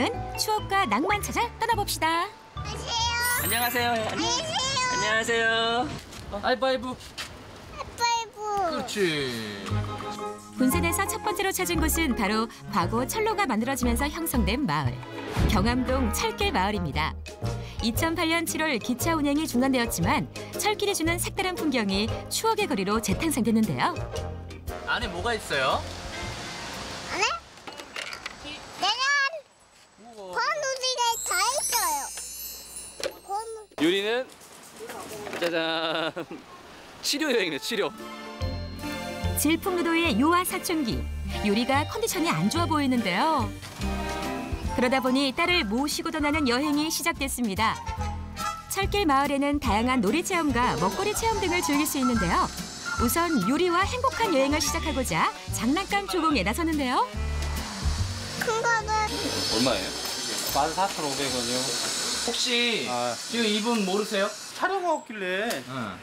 여행은 추억과 낭만 찾아 떠나봅시다. 안녕하세요. 안녕하세요. 하이파이브. Five. 그렇지. 군산에서 첫 번째로 찾은 곳은 바로 과거 철로가 만들어지면서 형성된 마을 경암동 철길 마을입니다. 2008년 7월 기차 운행이 중단되었지만 철길이 주는 색다른 풍경이 추억의 거리로 재탄생됐는데요. 안에 뭐가 있어요? 안에? 내가 유리는 짜잔 치료 여행이네 치료. 질풍노도의 요하 사춘기 요리가 컨디션이 안 좋아 보이는데요. 그러다 보니 딸을 모시고 떠나는 여행이 시작됐습니다. 철길 마을에는 다양한 놀이 체험과 먹거리 체험 등을 즐길 수 있는데요. 우선 요리와 행복한 여행을 시작하고자 장난감 조공에 나섰는데요. 큰 거는 얼마예요? 14,500원이요. 혹시 아. 지금 이분 모르세요? 촬영 왔길래 응.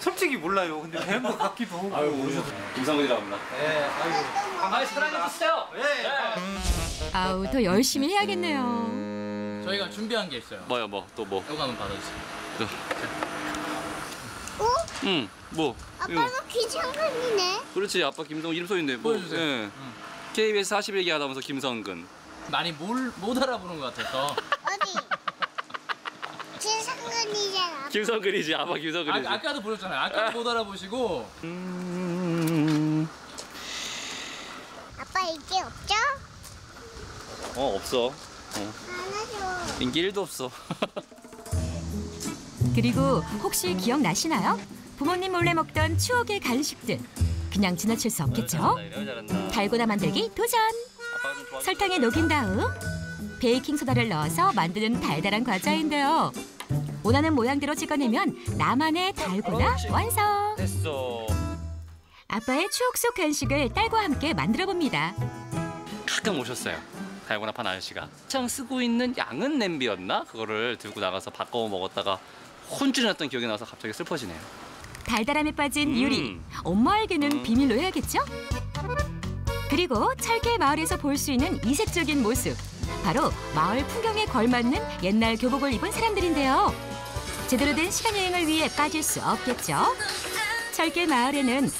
솔직히 몰라요. 근데 뵌것 같기도 하고. 아유 모르셨어. 김상근이라고 합니다. 네, 아이고. 아, 사랑해 주세요. 네. 아우 더 열심히 해야겠네요. 저희가 준비한 게 있어요. 뭐요 뭐 또 뭐? 이거 한번 받아주세요. 어? 응 뭐? 아빠는 귀찮은이네. 그렇지 아빠 김성근 이름 써있네. 뭐, 보여주세요. 예. 응. KBS 41기 하다면서 김성근. 많이 뭘, 못 알아보는 것 같아서. 어디? 진상근이잖아. 김성근이지 아빠 김성근이지. 아, 아까도 보셨잖아요. 아까도 못 알아보시고. 음... 아빠 이게 없죠? 어 없어. 하나죠. 인기 1도 없어. 그리고 혹시 기억나시나요? 부모님 몰래 먹던 추억의 간식들 그냥 지나칠 수 없겠죠? 잘한다. 달고나 만들기 도전! 설탕에 녹인 다음 베이킹 소다를 넣어서 만드는 달달한 과자인데요. 원하는 모양대로 찍어내면 나만의 달고나 완성. 됐어. 아빠의 추억 속 간식을 딸과 함께 만들어 봅니다. 가끔 오셨어요. 달고나 판 아저씨가. 창 쓰고 있는 양은 냄비였나? 그거를 들고 나가서 바꿔 먹었다가 혼쭐이 났던 기억이 나서 갑자기 슬퍼지네요. 달달함에 빠진 음. 유리. 엄마에게는 음. 비밀로 해야겠죠? 그리고 철길 마을에서 볼 수 있는 이색적인 모습. 바로 마을 풍경에 걸맞는 옛날 교복을 입은 사람들인데요. 제대로 된 시간 여행을 위해 빠질 수 없겠죠? 철길 마을에는